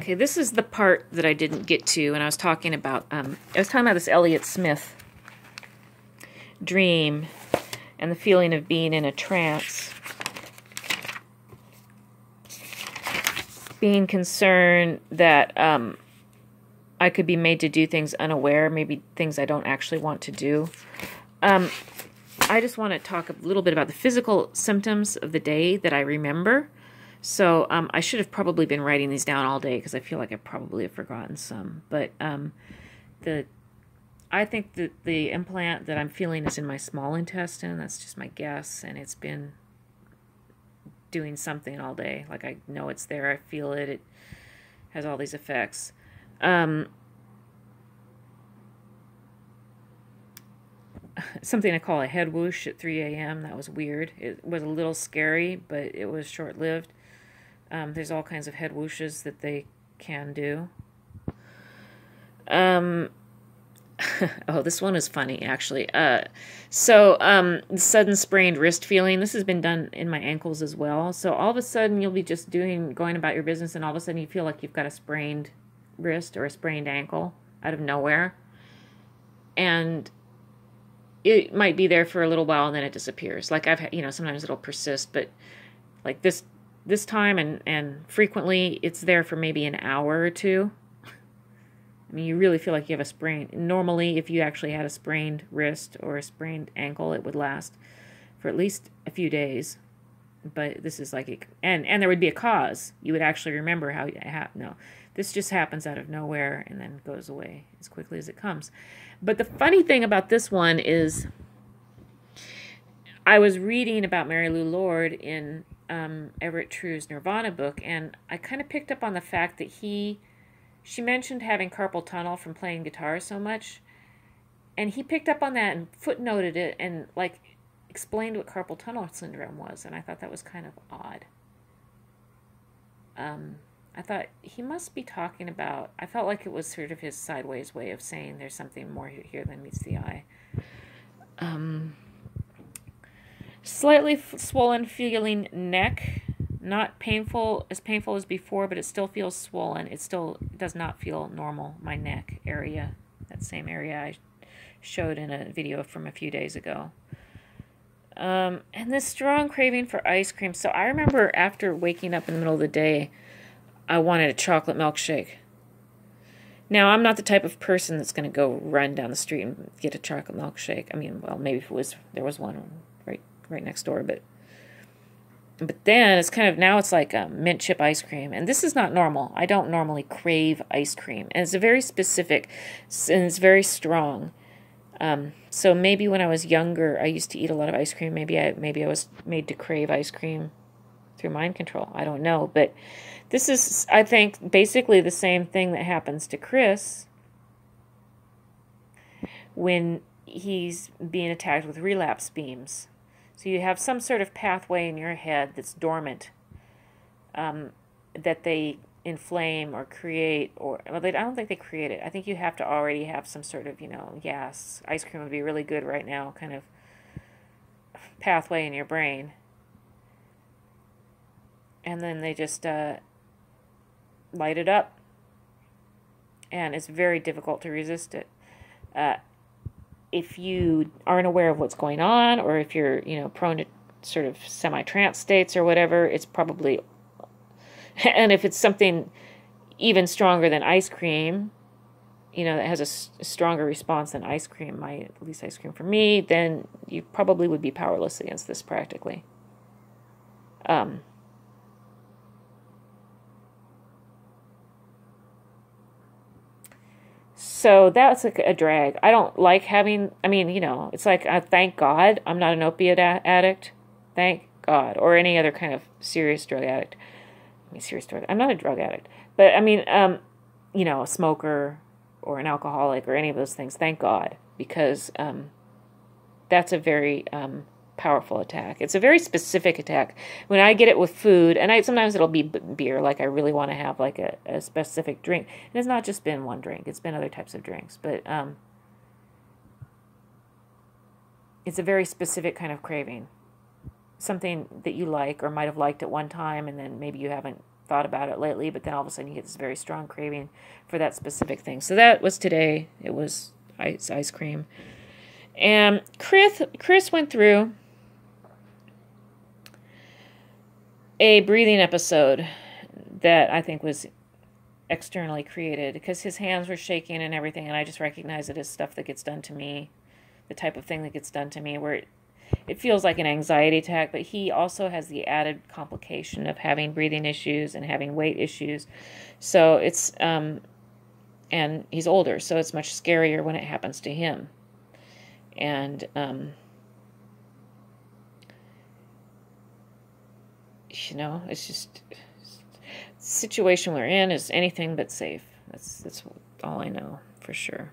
Okay, this is the part that I didn't get to, and I was talking about. Um, I was talking about this Elliott Smith dream and the feeling of being in a trance. Being concerned that um, I could be made to do things unaware, maybe things I don't actually want to do. Um, I just want to talk a little bit about the physical symptoms of the day that I remember. So um, I should have probably been writing these down all day because I feel like I probably have forgotten some. But um, the I think that the implant that I'm feeling is in my small intestine. That's just my guess, and it's been doing something all day. Like I know it's there. I feel it. It has all these effects. Um, something I call a head whoosh at 3 a.m. That was weird. It was a little scary, but it was short lived. Um, there's all kinds of head whooshes that they can do. Um, oh, this one is funny actually. Uh, so um, sudden sprained wrist feeling. This has been done in my ankles as well. So all of a sudden you'll be just doing going about your business, and all of a sudden you feel like you've got a sprained wrist or a sprained ankle out of nowhere, and it might be there for a little while and then it disappears. Like I've you know sometimes it'll persist, but like this this time and and frequently it's there for maybe an hour or two I mean, you really feel like you have a sprain. Normally, if you actually had a sprained wrist or a sprained ankle, it would last for at least a few days. But this is like, and and there would be a cause. You would actually remember how it happened. No, this just happens out of nowhere and then goes away as quickly as it comes. But the funny thing about this one is, I was reading about Mary Lou Lord in um, Everett True's Nirvana book, and I kind of picked up on the fact that he she mentioned having carpal tunnel from playing guitar so much, and he picked up on that and footnoted it and like explained what carpal tunnel syndrome was, and I thought that was kind of odd. Um, I thought he must be talking about. I felt like it was sort of his sideways way of saying there's something more here than meets the eye. Um, slightly swollen feeling neck not painful as painful as before, but it still feels swollen. It still does not feel normal. My neck area, that same area I showed in a video from a few days ago. Um, and this strong craving for ice cream. So I remember after waking up in the middle of the day, I wanted a chocolate milkshake. Now I'm not the type of person that's going to go run down the street and get a chocolate milkshake. I mean, well, maybe if it was there was one right next door, but but then it's kind of now it's like a mint chip ice cream. And this is not normal. I don't normally crave ice cream. And it's a very specific and it's very strong. Um, so maybe when i was younger i used to eat a lot of ice cream. Maybe i maybe i was made to crave ice cream through mind control. I don't know. But this is i think basically the same thing that happens to chris when he's being attacked with relapse beams so you have some sort of pathway in your head that's dormant um, that they inflame or create, or well, they, I don't think they create it. I think you have to already have some sort of, you know, yes, ice cream would be really good right now, kind of pathway in your brain. And then they just uh, light it up. And it's very difficult to resist it. Uh, if you aren't aware of what's going on or if you're, you know, prone to sort of semi trance states or whatever, it's probably, and if it's something even stronger than ice cream, you know, that has a, stronger response than ice cream, my, at least ice cream for me, then you probably would be powerless against this practically. Um, So that's like a drag. I don't like having, I mean, you know, it's like, uh, thank God I'm not an opiate a- addict. Thank God. Or any other kind of serious drug addict. I mean, serious drug, I'm not a drug addict. But I mean, um, you know, a smoker or an alcoholic or any of those things. Thank God. Because um, that's a very um, powerful attack. It's a very specific attack. When I get it with food, and I sometimes it'll be beer, like I really want to have like a, a specific drink. And it's not just been one drink; it's been other types of drinks. But um, it's a very specific kind of craving, something that you like or might have liked at one time, and then maybe you haven't thought about it lately, but then all of a sudden you get this very strong craving for that specific thing. So that was today. It was ice ice cream. And Chris Chris went through a breathing episode that I think was externally created because his hands were shaking and everything and I just recognize it as stuff that gets done to me, the type of thing that gets done to me where it, it feels like an anxiety attack, but he also has the added complication of having breathing issues and having weight issues. So it's um and he's older, so it's much scarier when it happens to him. And um you know, it's just situation we're in is anything but safe. That's that's all I know for sure.